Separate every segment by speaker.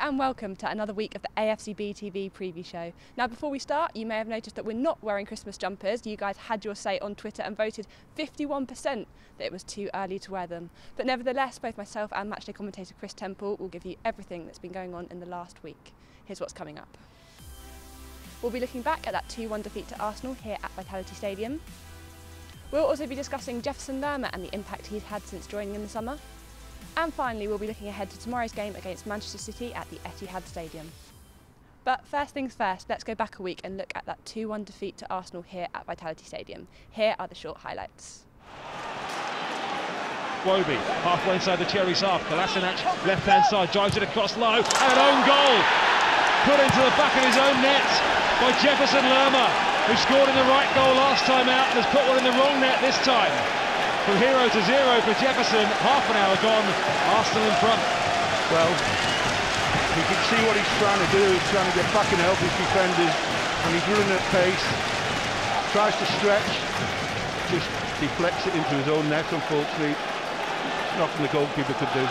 Speaker 1: And welcome to another week of the AFCB TV preview show. Now, before we start, you may have noticed that we're not wearing Christmas jumpers. You guys had your say on Twitter and voted 51% that it was too early to wear them. But nevertheless, both myself and matchday commentator Kris Temple will give you everything that's been going on in the last week. Here's what's coming up. We'll be looking back at that 2 1 defeat to Arsenal here at Vitality Stadium. We'll also be discussing Jefferson Lerma and the impact he's had since joining in the summer. And finally, we'll be looking ahead to tomorrow's game against Manchester City at the Etihad Stadium. But first things first, let's go back a week and look at that 2 1 defeat to Arsenal here at Vitality Stadium. Here are the short highlights.
Speaker 2: Iwobi, halfway inside the Cherries half. Kolasinac, left hand side, drives it across low, and an own goal put into the back of his own net by Jefferson Lerma, who scored in the right goal last time out and has put one in the wrong net this time. From hero to zero for Jefferson, half an hour gone, Arsenal in front.
Speaker 3: Well, you can see what he's trying to do, he's trying to get back and help his defenders, and he's running at pace, tries to stretch, just deflects it into his own net, unfortunately. Nothing the goalkeeper could do.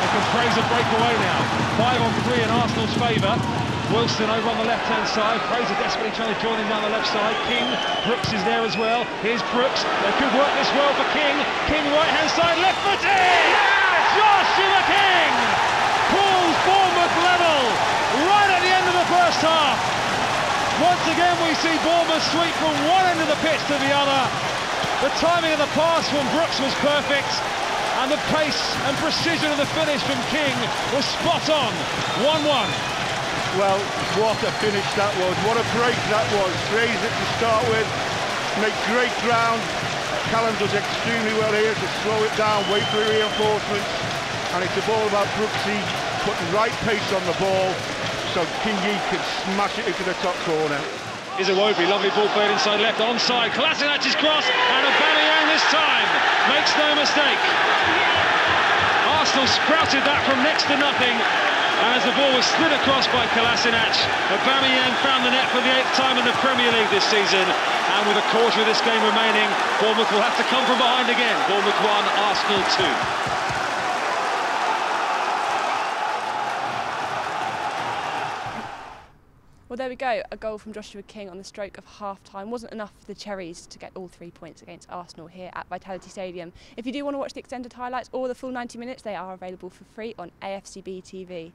Speaker 2: They can praise a breakaway now. Five on three in Arsenal's favour. Wilson over on the left-hand side. Fraser desperately trying to join him down the left side. King, Brooks is there as well. Here's Brooks. They could work this well for King. King right-hand side, left-footed! Joshua King pulls Bournemouth level right at the end of the first half. Once again, we see Bournemouth sweep from one end of the pitch to the other. The timing of the pass from Brooks was perfect, and the pace and precision of the finish from King was spot on. 1-1.
Speaker 3: Well, what a finish that was, what a break that was. Raise it to start with, make great ground. Callum does extremely well here to slow it down, wait for reinforcements. And it's a ball about Brooksy putting right pace on the ball so King Yi can smash it into the top corner.
Speaker 2: Is Iwobi, lovely ball played inside left, onside. Kolasinac's cross, and Aubameyang this time makes no mistake. Arsenal sprouted that from next to nothing. As the ball was slid across by Kolasinac, Aubameyang found the net for the eighth time in the Premier League this season. And with a quarter of this game remaining, Bournemouth will have to come from behind again. Bournemouth 1, Arsenal 2.
Speaker 1: There we go. A goal from Joshua King on the stroke of half time wasn't enough for the Cherries to get all three points against Arsenal here at Vitality Stadium. If you do want to watch the extended highlights or the full 90 minutes, they are available for free on AFCB TV.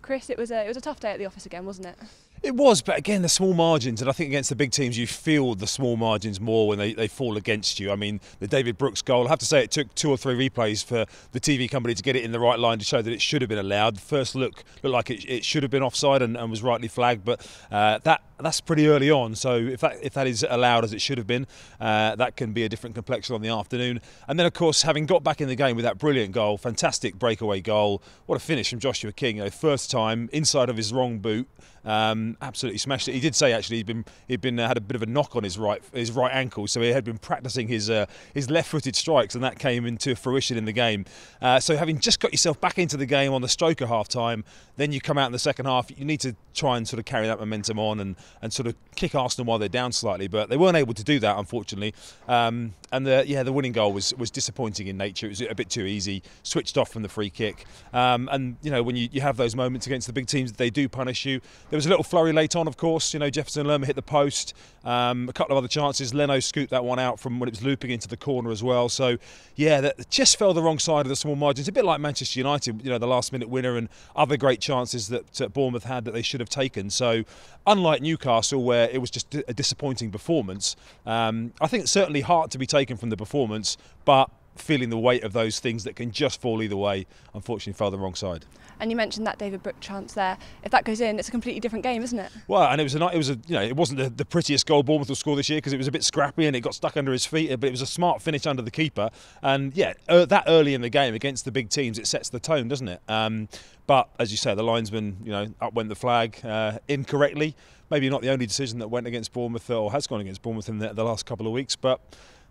Speaker 1: Kris, it was a, it was a tough day at the office again, wasn't it?
Speaker 4: It was, but again, the small margins, and I think against the big teams, you feel the small margins more when they, they fall against you. I mean, the David Brooks goal, I have to say, it took two or three replays for the TV company to get it in the right line to show that it should have been allowed. The first look looked like it, it should have been offside and, and was rightly flagged, but uh, that that's pretty early on. So if that if that is allowed as it should have been, uh, that can be a different complexion on the afternoon. And then, of course, having got back in the game with that brilliant goal, fantastic breakaway goal, what a finish from Joshua King! You know, first time inside of his wrong boot. Um, absolutely smashed it. He did say actually he'd been he'd been uh, had a bit of a knock on his right his right ankle, so he had been practicing his uh, his left-footed strikes, and that came into fruition in the game. Uh, so having just got yourself back into the game on the stroke of half time, then you come out in the second half. You need to try and sort of carry that momentum on and, and sort of kick Arsenal while they're down slightly, but they weren't able to do that unfortunately. Um, and the yeah the winning goal was was disappointing in nature. It was a bit too easy, switched off from the free kick. Um, and you know when you, you have those moments against the big teams, they do punish you. There was a little flurry late on, of course. You know, Jefferson Lerma hit the post. Um, a couple of other chances. Leno scooped that one out from when it was looping into the corner as well. So, yeah, that just fell the wrong side of the small margins. A bit like Manchester United, you know, the last minute winner and other great chances that Bournemouth had that they should have taken. So, unlike Newcastle, where it was just a disappointing performance, um, I think it's certainly hard to be taken from the performance, but feeling the weight of those things that can just fall either way, unfortunately fell the wrong side.
Speaker 1: And you mentioned that David Brook chance there. If that goes in, it's a completely different game, isn't it?
Speaker 4: Well, and it was a it was a you know it wasn't the, the prettiest goal Bournemouth will score this year because it was a bit scrappy and it got stuck under his feet, but it was a smart finish under the keeper. And yeah, uh, that early in the game against the big teams, it sets the tone, doesn't it? Um, but as you say, the linesman, you know, up went the flag uh, incorrectly. Maybe not the only decision that went against Bournemouth or has gone against Bournemouth in the, the last couple of weeks, but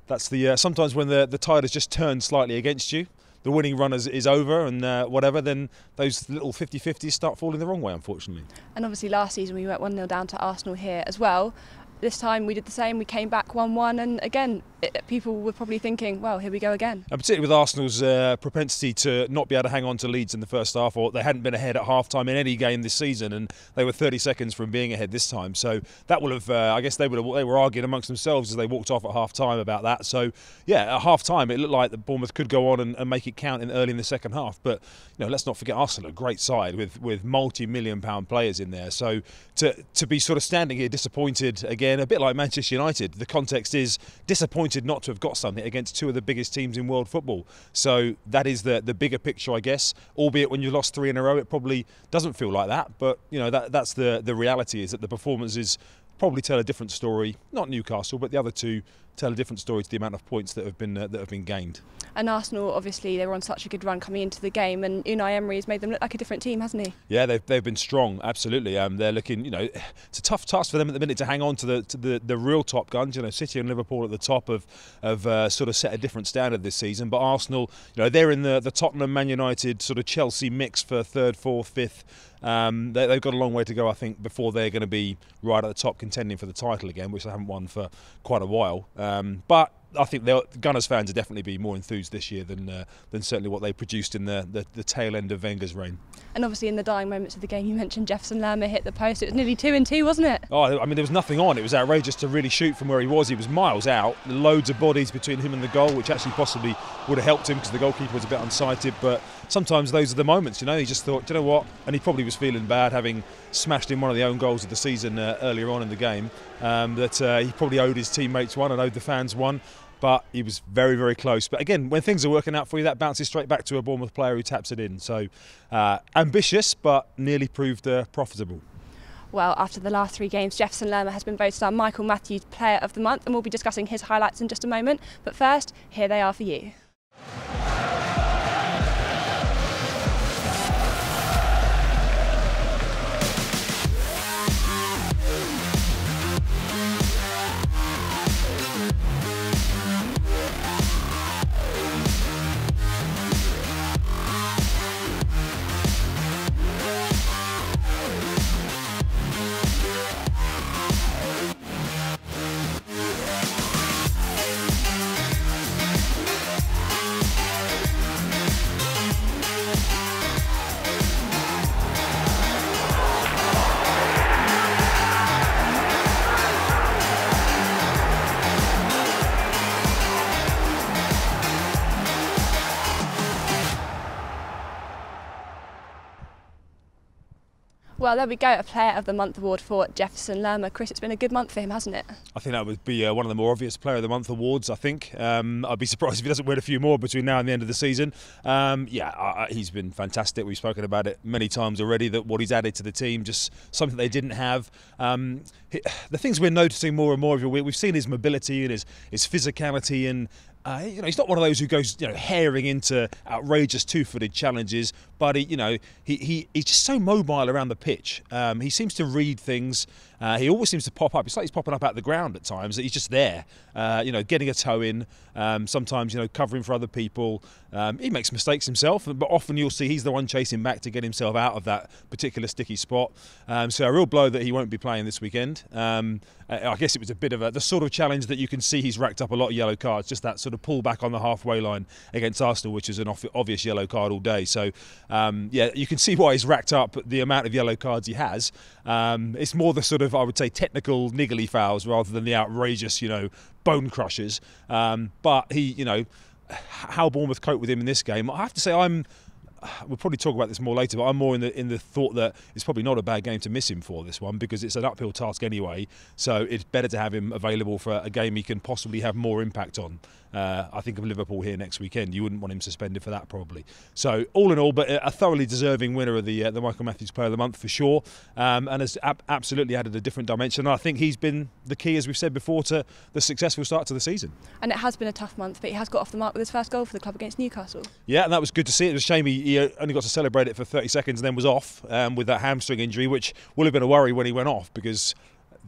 Speaker 4: that's the uh, sometimes when the the tide has just turned slightly against you the winning run is, is over and uh, whatever, then those little 50 50s start falling the wrong way, unfortunately.
Speaker 1: And obviously, last season we went 1 0 down to Arsenal here as well. This time we did the same, we came back 1 1, and again, it, people were probably thinking, well, here we go again.
Speaker 4: And particularly with Arsenal's uh, propensity to not be able to hang on to leads in the first half, or they hadn't been ahead at half time in any game this season, and they were 30 seconds from being ahead this time. So that will have, uh, I guess they would have, they were arguing amongst themselves as they walked off at half time about that. So yeah, at half time it looked like that Bournemouth could go on and, and make it count in early in the second half. But you know, let's not forget Arsenal, a great side with with multi-million pound players in there. So to to be sort of standing here disappointed again, a bit like Manchester United. The context is disappointed not to have got something against two of the biggest teams in world football. So that is the the bigger picture, I guess. Albeit when you lost three in a row, it probably doesn't feel like that. But you know that that's the the reality is that the performances probably tell a different story. Not Newcastle, but the other two tell a different story to the amount of points that have been uh, that have been gained.
Speaker 1: And Arsenal, obviously, they were on such a good run coming into the game, and Unai Emery has made them look like a different team, hasn't he?
Speaker 4: Yeah, they've, they've been strong, absolutely. Um, they're looking, you know, it's a tough task for them at the minute to hang on to the to the, the real top guns. You know, City and Liverpool at the top of of uh, sort of set a different standard this season, but Arsenal, you know, they're in the the Tottenham, Man United, sort of Chelsea mix for third, fourth, fifth. Um, they, have got a long way to go, I think, before they're going to be right at the top contending for the title again, which they haven't won for quite a while. Um, but I think Gunners fans will definitely be more enthused this year than uh, than certainly what they produced in the, the, the, tail end of Wenger's reign.
Speaker 1: And obviously, in the dying moments of the game, you mentioned Jefferson Lerma hit the post. It was nearly two and two, wasn't it?
Speaker 4: Oh, I mean, there was nothing on. It was outrageous to really shoot from where he was. He was miles out, loads of bodies between him and the goal, which actually possibly would have helped him because the goalkeeper was a bit unsighted. But sometimes those are the moments, you know. He just thought, you know what? And he probably was feeling bad having smashed in one of the own goals of the season uh, earlier on in the game. Um, that uh, he probably owed his teammates one and owed the fans one but he was very, very close. But again, when things are working out for you, that bounces straight back to a Bournemouth player who taps it in. So uh, ambitious, but nearly proved uh, profitable.
Speaker 1: Well, after the last three games, Jefferson Lerma has been voted our Michael Matthews Player of the Month, and we'll be discussing his highlights in just a moment. But first, here they are for you. Well, there we go, a Player of the Month award for Jefferson Lerma. Kris, it's been a good month for him, hasn't it?
Speaker 4: I think that would be uh, one of the more obvious Player of the Month awards, I think. Um, I'd be surprised if he doesn't win a few more between now and the end of the season. Um, yeah, uh, he's been fantastic. We've spoken about it many times already, that what he's added to the team, just something they didn't have. Um, the things we're noticing more and more of, we've seen his mobility and his, his physicality and uh, you know, he's not one of those who goes, you know, herring into outrageous two-footed challenges, but he, you know, he, he he's just so mobile around the pitch. Um, he seems to read things. Uh, he always seems to pop up. It's like he's popping up out of the ground at times. He's just there, uh, you know, getting a toe in. Um, sometimes, you know, covering for other people. Um, he makes mistakes himself, but often you'll see he's the one chasing back to get himself out of that particular sticky spot. Um, so a real blow that he won't be playing this weekend. Um, I guess it was a bit of a the sort of challenge that you can see he's racked up a lot of yellow cards. Just that sort of pull back on the halfway line against Arsenal, which is an obvious yellow card all day. So um, yeah, you can see why he's racked up the amount of yellow cards he has. Um, it's more the sort of I would say technical niggly fouls rather than the outrageous, you know, bone crushers. Um, but he, you know, how Bournemouth cope with him in this game, I have to say I'm we'll probably talk about this more later, but I'm more in the in the thought that it's probably not a bad game to miss him for this one because it's an uphill task anyway. So it's better to have him available for a game he can possibly have more impact on. Uh, I think of Liverpool here next weekend. You wouldn't want him suspended for that probably. So all in all, but a thoroughly deserving winner of the uh, the Michael Matthews Player of the Month for sure, um, and has ab- absolutely added a different dimension. And I think he's been the key, as we've said before, to the successful start to the season.
Speaker 1: And it has been a tough month, but he has got off the mark with his first goal for the club against Newcastle.
Speaker 4: Yeah, and that was good to see. It was a shame he, he only got to celebrate it for 30 seconds and then was off um, with that hamstring injury, which would have been a worry when he went off because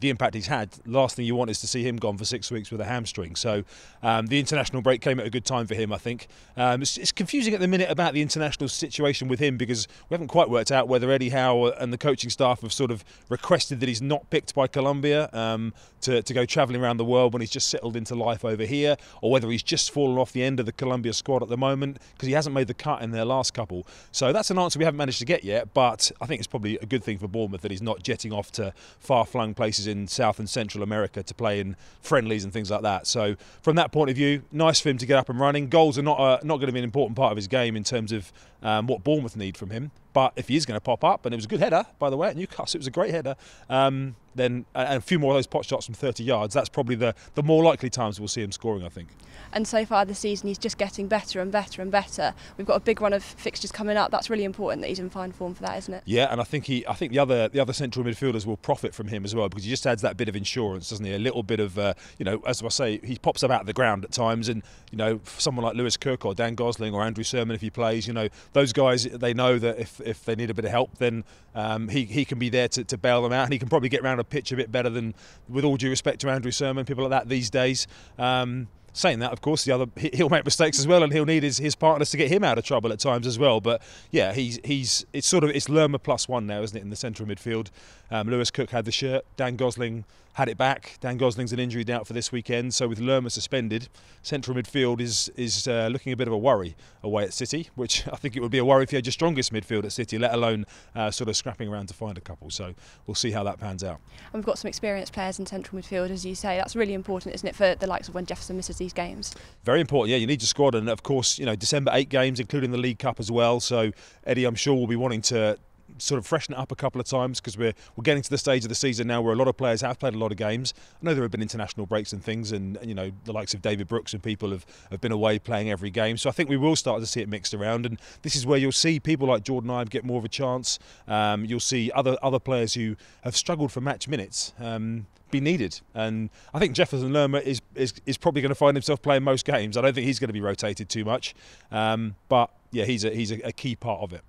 Speaker 4: the impact he's had. Last thing you want is to see him gone for six weeks with a hamstring. So um, the international break came at a good time for him, I think. Um, it's, it's, confusing at the minute about the international situation with him because we haven't quite worked out whether Eddie Howe and the coaching staff have sort of requested that he's not picked by Colombia um, to, to go travelling around the world when he's just settled into life over here, or whether he's just fallen off the end of the Colombia squad at the moment because he hasn't made the cut in their last couple. So that's an answer we haven't managed to get yet, but I think it's probably a good thing for Bournemouth that he's not jetting off to far flung places in South and Central America to play in friendlies and things like that. So from that point of view, nice for him to get up and running. Goals are not uh, not going to be an important part of his game in terms of um, what Bournemouth need from him. But if he is going to pop up, and it was a good header, by the way, at Newcastle, it was a great header, um, then and a few more of those pot shots from 30 yards, that's probably the, the more likely times we'll see him scoring, I think.
Speaker 1: And so far this season, he's just getting better and better and better. We've got a big run of fixtures coming up. That's really important that he's in fine form for that, isn't it?
Speaker 4: Yeah, and I think he, I think the other the other central midfielders will profit from him as well because he just adds that bit of insurance, doesn't he? A little bit of, uh, you know, as I say, he pops up out of the ground at times, and you know, someone like Lewis Cook or Dan Gosling or Andrew Surman, if he plays, you know, those guys they know that if if they need a bit of help, then um, he he can be there to, to bail them out, and he can probably get around a pitch a bit better than, with all due respect to Andrew Surman, people like that these days. Um, saying that, of course, the other he'll make mistakes as well, and he'll need his, his partners to get him out of trouble at times as well. But yeah, he's he's it's sort of it's Lerma plus one now, isn't it, in the central midfield? Um, Lewis Cook had the shirt, Dan Gosling had it back. Dan Gosling's an injury doubt for this weekend, so with Lerma suspended, central midfield is is uh, looking a bit of a worry away at City, which I think it would be a worry if you had your strongest midfield at City, let alone uh, sort of scrapping around to find a couple. So we'll see how that pans out.
Speaker 1: And we've got some experienced players in central midfield, as you say. That's really important, isn't it, for the likes of when Jefferson misses these games?
Speaker 4: Very important. Yeah, you need your squad, and of course, you know, December eight games, including the League Cup as well. So Eddie, I'm sure, will be wanting to sort of freshen it up a couple of times because we're we're getting to the stage of the season now where a lot of players have played a lot of games. I know there have been international breaks and things, and you know the likes of David Brooks and people have, have been away playing every game. So I think we will start to see it mixed around, and this is where you'll see people like Jordan Ibe get more of a chance. Um, you'll see other other players who have struggled for match minutes. Um, be needed. And I think Jefferson Lerma is, is, is probably going to find himself playing most games. I don't think he's going to be rotated too much. Um, but yeah, he's a, he's a, a key part of it.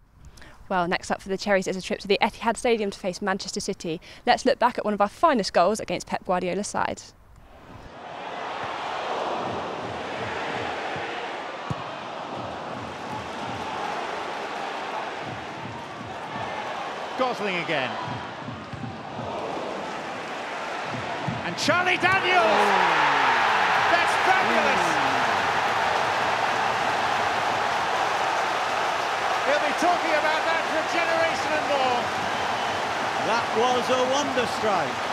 Speaker 1: Well, next up for the Cherries is a trip to the Etihad Stadium to face Manchester City. Let's look back at one of our finest goals against Pep Guardiola's side.
Speaker 5: Gosling again. And Charlie Daniels! That's fabulous! He'll be talking about that generation and more.
Speaker 6: That was a wonder strike.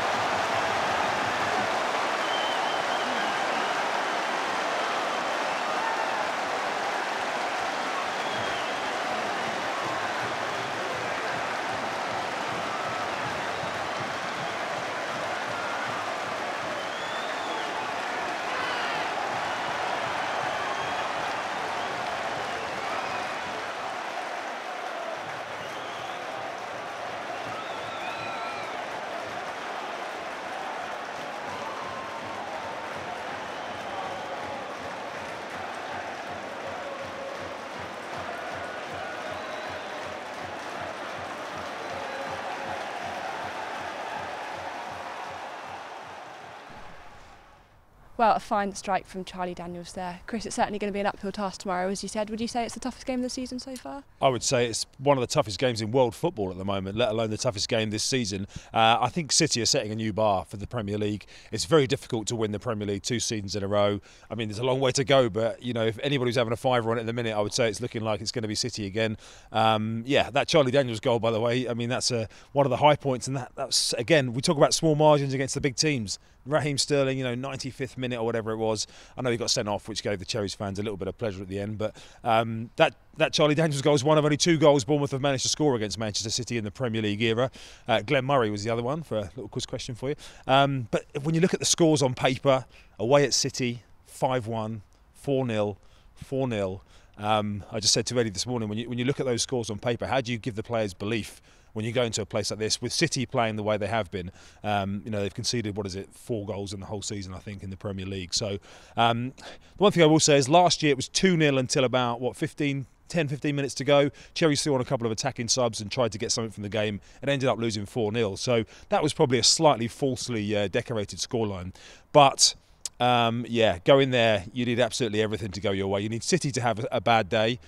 Speaker 1: Well, a fine strike from Charlie Daniels there. Kris, it's certainly going to be an uphill task tomorrow, as you said. Would you say it's the toughest game of the season so far?
Speaker 4: I would say it's one of the toughest games in world football at the moment, let alone the toughest game this season. Uh, I think City are setting a new bar for the Premier League. It's very difficult to win the Premier League two seasons in a row. I mean, there's a long way to go, but you know, if anybody's having a fiver on it in the minute, I would say it's looking like it's going to be City again. Um, yeah, that Charlie Daniels goal, by the way, I mean, that's a, one of the high points, and that, that's again, we talk about small margins against the big teams. Raheem Sterling, you know, 95th minute or whatever it was. I know he got sent off, which gave the Cherries fans a little bit of pleasure at the end. But um, that that Charlie Daniels goal is one of only two goals Bournemouth have managed to score against Manchester City in the Premier League era. Uh, Glenn Murray was the other one for a little quiz question for you. Um, but when you look at the scores on paper, away at City, 5 1, 4 0, 4 0. Um, I just said to Eddie this morning, when you, when you look at those scores on paper, how do you give the players belief when you go into a place like this with City playing the way they have been. Um, you know they've conceded what is it four goals in the whole season I think in the Premier League. So um, the one thing I will say is last year it was two 0 until about what 15 10, 15 minutes to go. Cherry threw on a couple of attacking subs and tried to get something from the game and ended up losing 4 0. So that was probably a slightly falsely uh, decorated scoreline. But um, yeah, go in there. You need absolutely everything to go your way. You need City to have a, a bad day.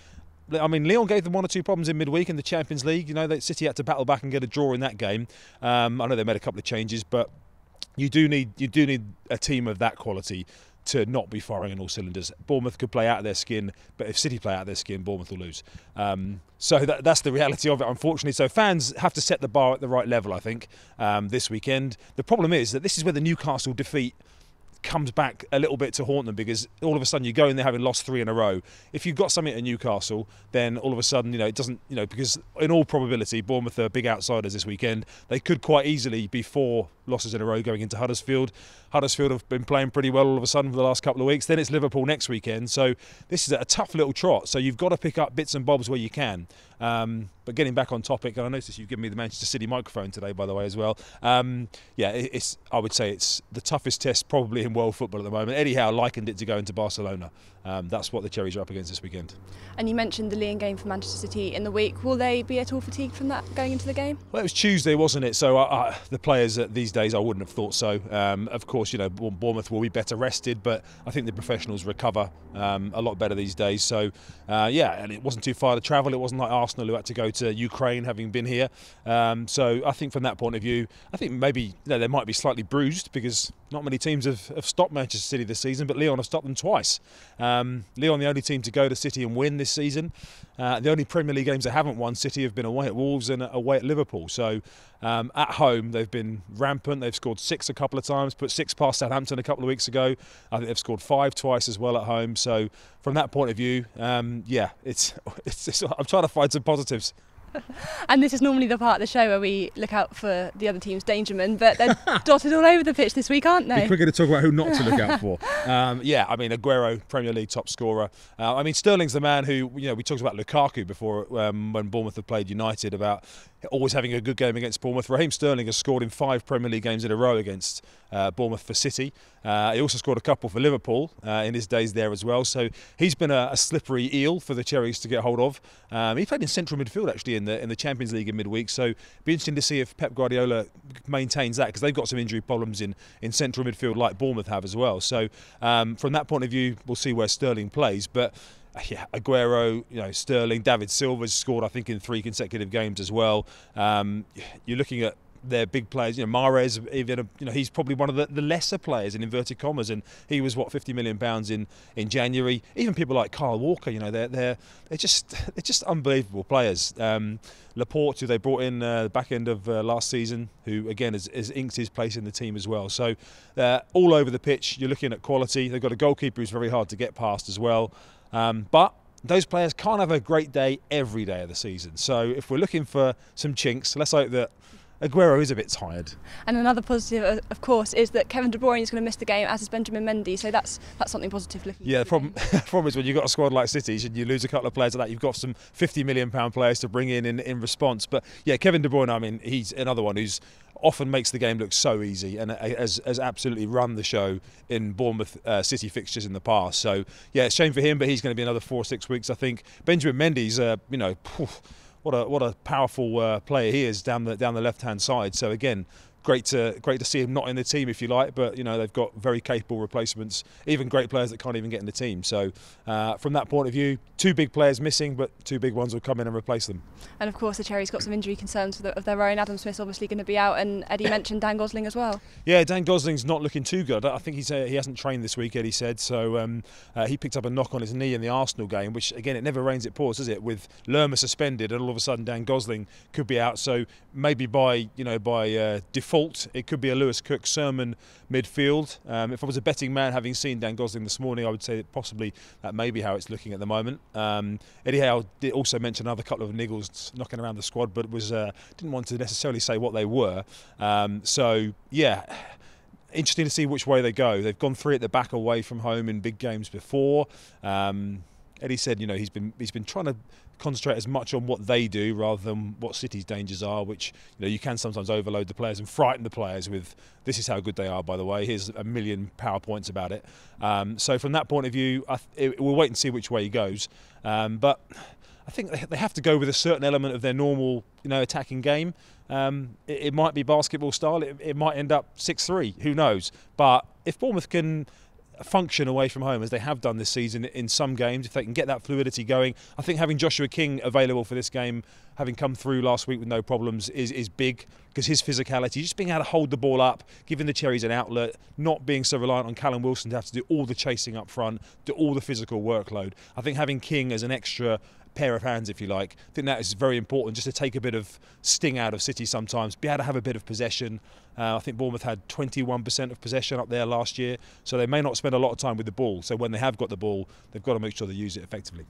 Speaker 4: I mean, Lyon gave them one or two problems in midweek in the Champions League. You know, that City had to battle back and get a draw in that game. Um, I know they made a couple of changes, but you do need you do need a team of that quality to not be firing on all cylinders. Bournemouth could play out of their skin, but if City play out of their skin, Bournemouth will lose. Um, so that, that's the reality of it, unfortunately. So fans have to set the bar at the right level, I think, um, this weekend. The problem is that this is where the Newcastle defeat comes back a little bit to haunt them because all of a sudden you go in there having lost three in a row. If you've got something at Newcastle, then all of a sudden, you know, it doesn't, you know, because in all probability, Bournemouth are big outsiders this weekend. They could quite easily be four losses in a row going into Huddersfield. Huddersfield have been playing pretty well all of a sudden for the last couple of weeks. Then it's Liverpool next weekend. So this is a tough little trot. So you've got to pick up bits and bobs where you can. Um, but getting back on topic, and I noticed you've given me the Manchester City microphone today, by the way, as well. Um, yeah, it's I would say it's the toughest test probably in world football at the moment. Howe likened it to going to Barcelona. Um, that's what the Cherries are up against this weekend.
Speaker 1: And you mentioned the Lyon game for Manchester City in the week. Will they be at all fatigued from that going into the game?
Speaker 4: Well, it was Tuesday, wasn't it? So uh, uh, the players these days, I wouldn't have thought so. Um, of course, you know Bournemouth will be better rested, but I think the professionals recover um, a lot better these days. So uh, yeah, and it wasn't too far to travel. It wasn't like Arsenal who had to go to Ukraine, having been here. Um, so I think from that point of view, I think maybe you know, they might be slightly bruised because not many teams have, have stopped Manchester City this season, but Lyon have stopped them twice. Um, Lyon, the only team to go to City and win this season. Uh, the only Premier League games they haven't won, City have been away at Wolves and away at Liverpool. So um, at home, they've been rampant. They've scored six a couple of times, put six past Southampton a couple of weeks ago. I think they've scored five twice as well at home. So from that point of view, um, yeah, it's, it's, it's I'm trying to find some positives.
Speaker 1: and this is normally the part of the show where we look out for the other team's dangermen, but they're dotted all over the pitch this week, aren't they?
Speaker 4: Be quicker to talk about who not to look out for. Um, yeah, I mean Aguero, Premier League top scorer. Uh, I mean Sterling's the man who you know we talked about Lukaku before um, when Bournemouth have played United about always having a good game against Bournemouth. Raheem Sterling has scored in five Premier League games in a row against uh, Bournemouth for City. Uh, he also scored a couple for Liverpool uh, in his days there as well. So he's been a, a slippery eel for the Cherries to get hold of. Um, he played in central midfield actually in the in the Champions League in midweek. So be interesting to see if Pep Guardiola maintains that because they've got some injury problems in in central midfield like Bournemouth have as well. So um, from that point of view, we'll see where Sterling plays, but yeah, Aguero, you know, Sterling, David Silva's scored, I think, in three consecutive games as well. Um, you're looking at their big players. You know, Mahrez, even you know, he's probably one of the, the lesser players in inverted commas, and he was what 50 million pounds in in January. Even people like Kyle Walker, you know, they're they're they're just they're just unbelievable players. Um, Laporte, who they brought in uh, the back end of uh, last season, who again has, has, inked his place in the team as well. So uh, all over the pitch, you're looking at quality. They've got a goalkeeper who's very hard to get past as well. Um, but those players can't have a great day every day of the season. So if we're looking for some chinks, let's hope that Aguero is a bit tired.
Speaker 1: And another positive, of course, is that Kevin De Bruyne is going to miss the game, as is Benjamin Mendy. So that's that's something positive. Looking
Speaker 4: yeah, the problem, problem is when you've got a squad like City, and you lose a couple of players like that, you've got some 50 million pound players to bring in, in in response. But yeah, Kevin De Bruyne, I mean, he's another one who's often makes the game look so easy and has, has absolutely run the show in Bournemouth uh, City fixtures in the past. So yeah, it's shame for him, but he's going to be another four or six weeks, I think. Benjamin Mendy's, uh, you know. Poof, what a what a powerful uh, player he is down the down the left hand side. So again, great to great to see him not in the team if you like, but you know they've got very capable replacements, even great players that can't even get in the team. So uh, from that point of view, two big players missing, but two big ones will come in and replace them.
Speaker 1: And of course, the Cherries got some injury concerns of their own. Adam Smith's obviously going to be out, and Eddie mentioned Dan Gosling as well.
Speaker 4: Yeah, Dan Gosling's not looking too good. I think he's uh, he hasn't trained this week. Eddie said so. Um, uh, he picked up a knock on his knee in the Arsenal game, which again it never rains it pours, does it? With Lerma suspended, and all of a sudden Dan Gosling could be out. So maybe by you know by uh, default, it could be a Lewis Cook Surman midfield. Um, if I was a betting man, having seen Dan Gosling this morning, I would say that possibly that may be how it's looking at the moment. Um, Eddie Howe did also mention another couple of niggles knocking around the squad, but was uh, didn't want to necessarily say what they were. Um, so yeah. Interesting to see which way they go. They've gone three at the back away from home in big games before. Um, Eddie said, you know, he's been he's been trying to concentrate as much on what they do rather than what City's dangers are, which you know you can sometimes overload the players and frighten the players with this is how good they are. By the way, here's a million powerpoints about it. Um, so from that point of view, th- it, we'll wait and see which way he goes. Um, but I think they have to go with a certain element of their normal, you know, attacking game. Um, it, it, might be basketball style. It, it might end up six-three. Who knows? But if Bournemouth can function away from home as they have done this season in some games. If they can get that fluidity going, I think having Joshua King available for this game, having come through last week with no problems, is, is big because his physicality, just being able to hold the ball up, giving the Cherries an outlet, not being so reliant on Callum Wilson to have to do all the chasing up front, do all the physical workload. I think having King as an extra pair of hands, if you like. I think that is very important just to take a bit of sting out of City sometimes, be able to have a bit of possession. Uh, I think Bournemouth had 21% of possession up there last year, so they may not spend a lot of time with the ball. So when they have got the ball, they've got to make sure they use it effectively.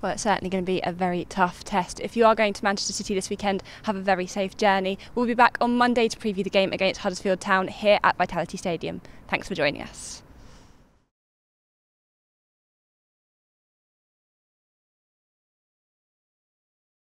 Speaker 1: Well, it's certainly going to be a very tough test. If you are going to Manchester City this weekend, have a very safe journey. We'll be back on Monday to preview the game against Huddersfield Town here at Vitality Stadium. Thanks for joining us.